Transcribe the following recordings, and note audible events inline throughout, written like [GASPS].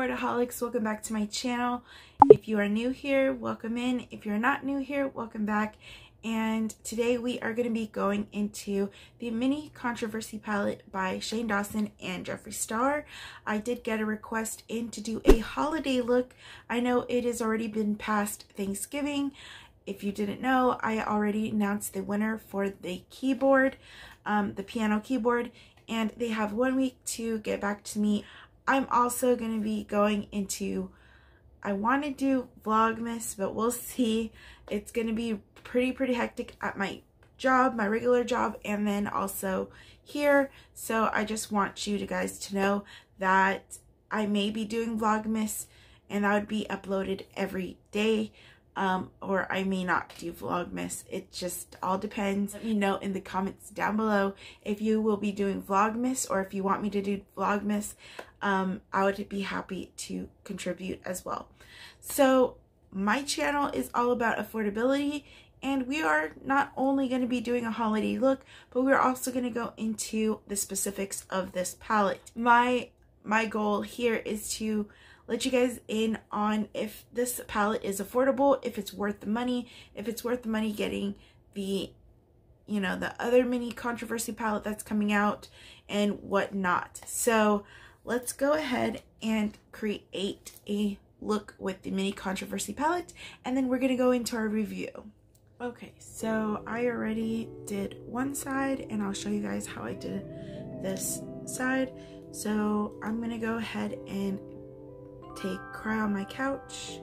Affordaholics, welcome back to my channel. If you are new here, welcome in. If you're not new here, welcome back. And today we are going to be going into the mini controversy palette by Shane Dawson and Jeffree Star. I did get a request in to do a holiday look. I know it has already been past Thanksgiving. If you didn't know, I already announced the winner for the keyboard, um, the piano keyboard, and they have one week to get back to me. I'm also going to be going into, I want to do Vlogmas, but we'll see. It's going to be pretty, pretty hectic at my job, my regular job, and then also here. So I just want you to guys to know that I may be doing Vlogmas and that would be uploaded every day um, or I may not do Vlogmas. It just all depends. Let me know in the comments down below if you will be doing Vlogmas or if you want me to do Vlogmas. Um, I would be happy to contribute as well. So my channel is all about affordability and we are not only going to be doing a holiday look, but we're also going to go into the specifics of this palette. My my goal here is to let you guys in on if this palette is affordable, if it's worth the money, if it's worth the money getting the, you know, the other mini controversy palette that's coming out and whatnot. So let's go ahead and create a look with the mini controversy palette and then we're going to go into our review. Okay, so I already did one side and I'll show you guys how I did this side. So I'm going to go ahead and take Cry on My Couch.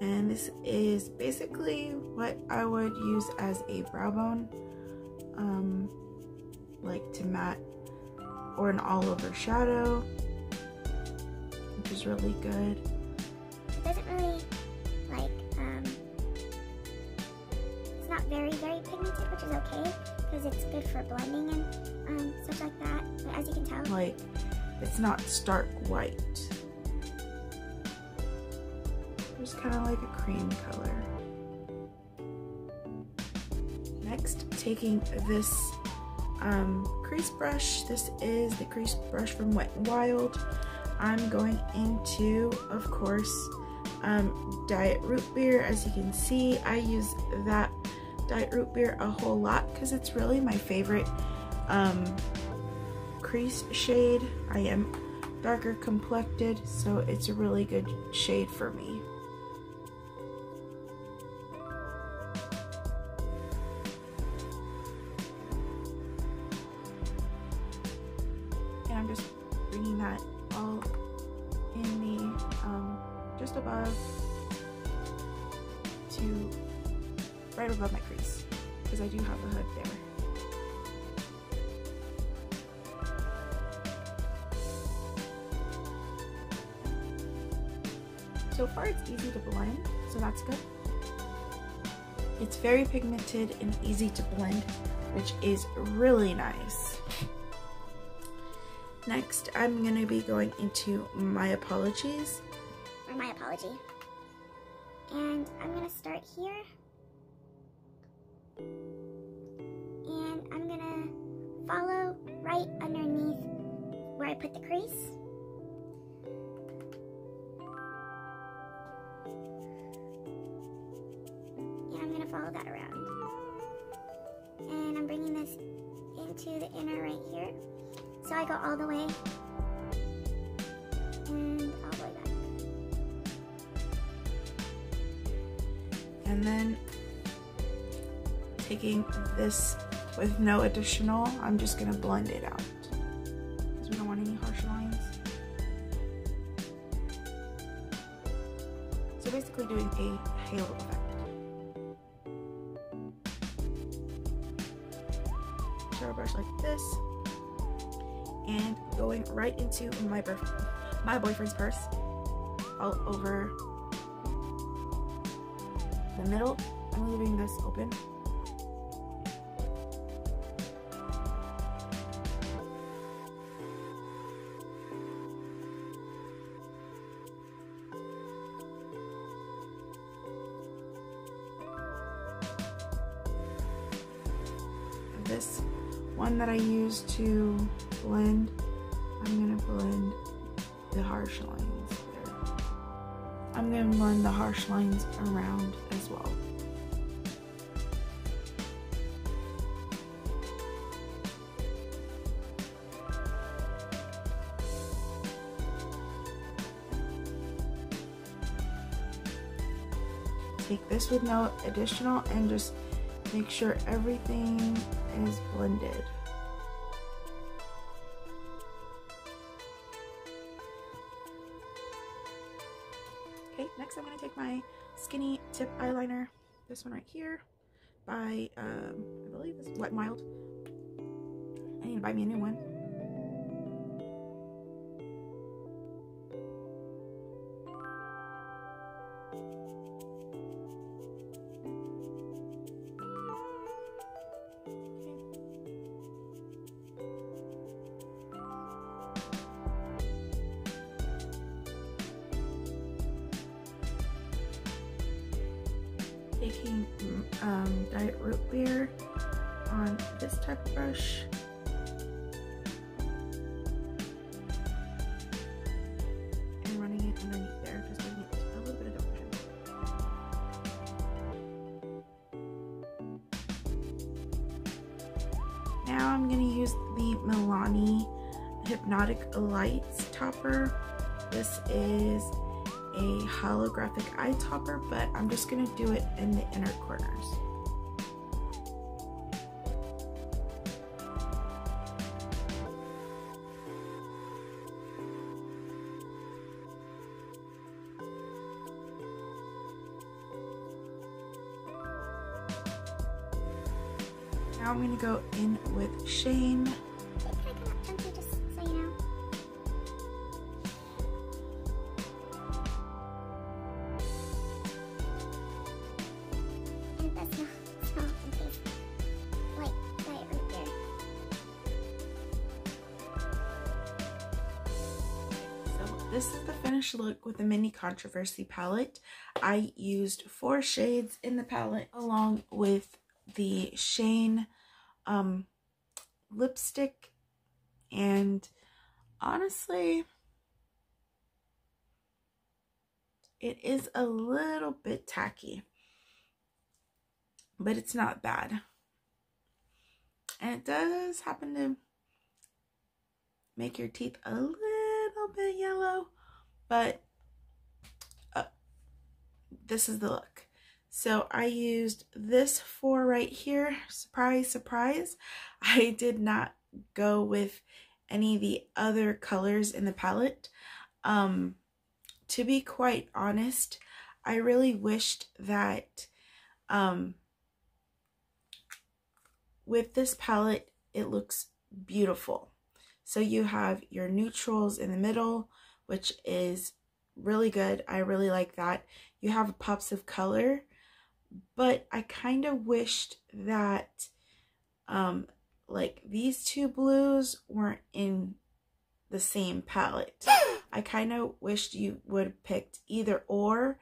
And this is basically what I would use as a brow bone. Um, like to matte or an all over shadow, which is really good. It doesn't really, like, um, it's not very, very pigmented, which is okay, because it's good for blending and um, such like that. But as you can tell, like, it's not stark white just kind of like a cream color. Next, taking this um, crease brush. This is the crease brush from Wet n Wild. I'm going into, of course, um, Diet Root Beer. As you can see, I use that Diet Root Beer a whole lot because it's really my favorite um, crease shade. I am darker complected, so it's a really good shade for me. Um, just above to right above my crease because I do have a hood there. So far it's easy to blend, so that's good. It's very pigmented and easy to blend, which is really nice. Next, I'm going to be going into my apologies or my apology. And I'm gonna start here. And I'm gonna follow right underneath where I put the crease. And I'm gonna follow that around. And I'm bringing this into the inner right here. So I go all the way and then taking this with no additional, I'm just gonna blend it out because we don't want any harsh lines. So basically doing a halo effect. Brush like this and going right into my, my boyfriend's purse all over the middle. I'm leaving this open. This one that I use to blend, I'm gonna blend the harsh lines there. I'm to blend the harsh lines around as well. Take this with no additional and just make sure everything is blended. Okay, next I'm going to take my skinny tip eyeliner, this one right here, by, um, I believe is Wet Mild. I need to buy me a new one. Diet root beer on this type of brush. And running it underneath there, just giving it a little bit of definition. Now I'm going to use the Milani Hypnotic Lights topper. This is a holographic eye topper, but I'm just gonna do it in the inner corners. Shane. This is the finished look with the mini controversy palette. I used four shades in the palette along with the shane um lipstick and honestly it is a little bit tacky but it's not bad and it does happen to make your teeth a little bit yellow, but uh, this is the look. So I used this four right here. Surprise, surprise. [LAUGHS] I did not go with any of the other colors in the palette. Um, to be quite honest, I really wished that um, with this palette, it looks beautiful. So you have your neutrals in the middle, which is really good. I really like that. You have pops of color, but I kind of wished that um, like these two blues weren't in the same palette. [GASPS] I kind of wished you would have picked either or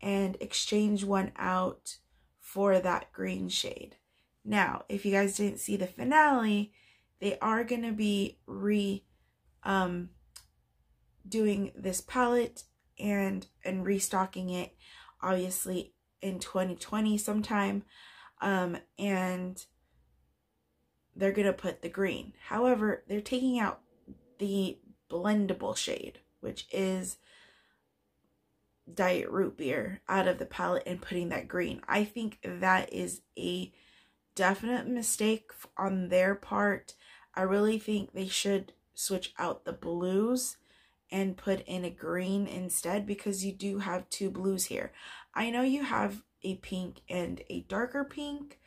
and exchange one out for that green shade. Now, if you guys didn't see the finale, they are going to be re um, doing this palette and and restocking it obviously in 2020 sometime um, and they're going to put the green. However they're taking out the blendable shade which is diet root beer out of the palette and putting that green. I think that is a definite mistake on their part. I really think they should switch out the blues and put in a green instead because you do have two blues here. I know you have a pink and a darker pink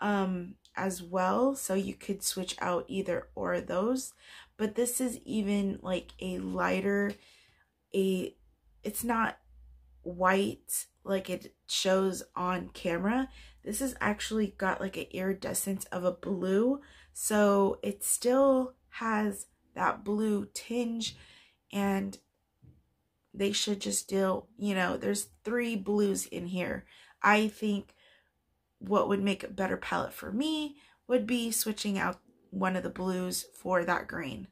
um, as well, so you could switch out either or those. But this is even like a lighter, a it's not white like it shows on camera. This has actually got like an iridescence of a blue so it still has that blue tinge and they should just deal, you know, there's three blues in here. I think what would make a better palette for me would be switching out one of the blues for that green.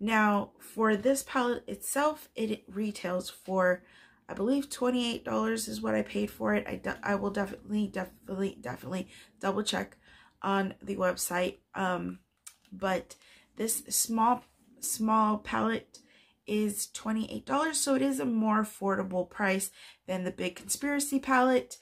Now, for this palette itself, it retails for I believe $28 is what I paid for it. I, I will definitely, definitely, definitely double check on the website. Um, but this small, small palette is $28. So it is a more affordable price than the big conspiracy palette.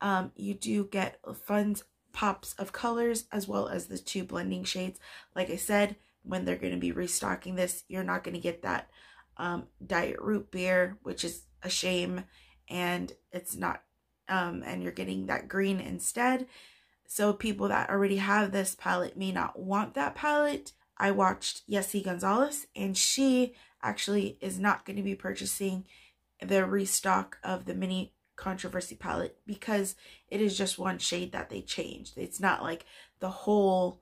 Um, you do get fun pops of colors as well as the two blending shades. Like I said, when they're going to be restocking this, you're not going to get that um, diet root beer, which is a shame. And it's not, um, and you're getting that green instead. So people that already have this palette may not want that palette. I watched Yessie Gonzalez and she actually is not going to be purchasing the restock of the mini controversy palette because it is just one shade that they changed. It's not like the whole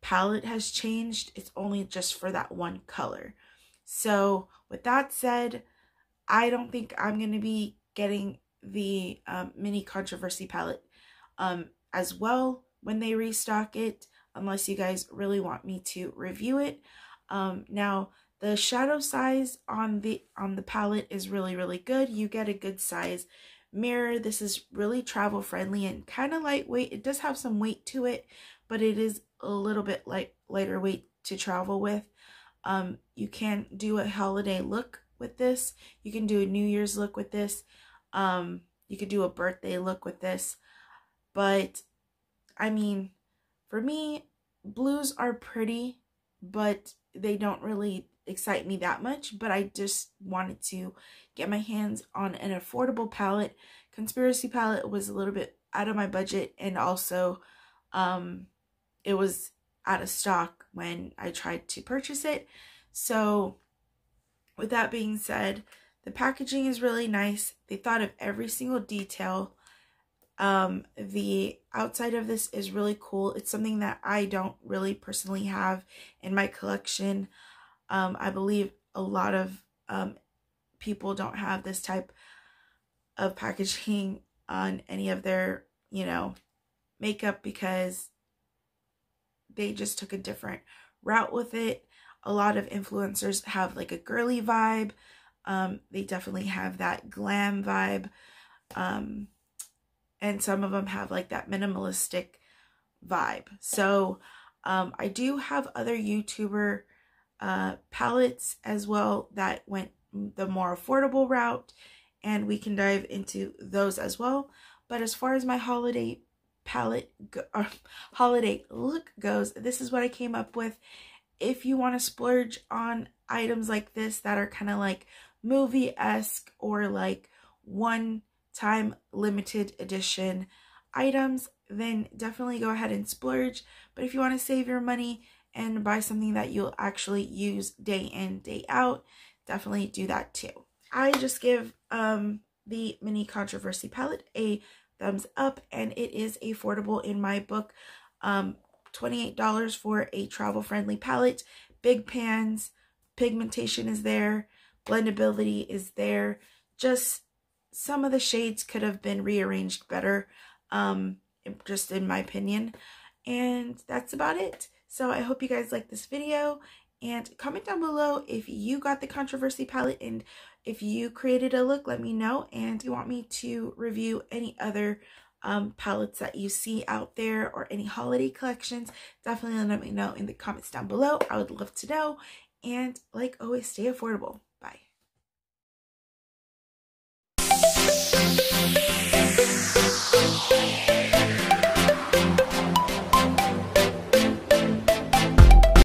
palette has changed. It's only just for that one color. So with that said, I don't think I'm going to be getting the um, mini controversy palette um, as well when they restock it unless you guys really want me to review it. Um, now the shadow size on the on the palette is really really good. You get a good size mirror. This is really travel friendly and kind of lightweight. It does have some weight to it, but it is a little bit light lighter weight to travel with. Um, you can do a holiday look with this. You can do a New Year's look with this. Um, you could do a birthday look with this. But, I mean, for me, blues are pretty, but they don't really excite me that much. But I just wanted to get my hands on an affordable palette. Conspiracy palette was a little bit out of my budget and also um, it was out of stock when I tried to purchase it. So with that being said, the packaging is really nice. They thought of every single detail. Um, the outside of this is really cool. It's something that I don't really personally have in my collection. Um, I believe a lot of um, people don't have this type of packaging on any of their, you know, makeup because they just took a different route with it. A lot of influencers have like a girly vibe. Um, they definitely have that glam vibe. Um, and some of them have like that minimalistic vibe. So um, I do have other YouTuber uh, palettes as well that went the more affordable route and we can dive into those as well. But as far as my holiday palette or [LAUGHS] holiday look goes, this is what I came up with. If you want to splurge on items like this that are kind of like movie-esque or like one-time limited edition items, then definitely go ahead and splurge. But if you want to save your money and buy something that you'll actually use day in, day out, definitely do that too. I just give um, the mini controversy palette a thumbs up and it is affordable in my book. Um, $28 for a travel friendly palette. Big pans, pigmentation is there, blendability is there. Just some of the shades could have been rearranged better, um, just in my opinion. And that's about it. So I hope you guys like this video and comment down below if you got the controversy palette and if you created a look, let me know. And you want me to review any other um, palettes that you see out there or any holiday collections, definitely let me know in the comments down below. I would love to know. And like always, stay affordable.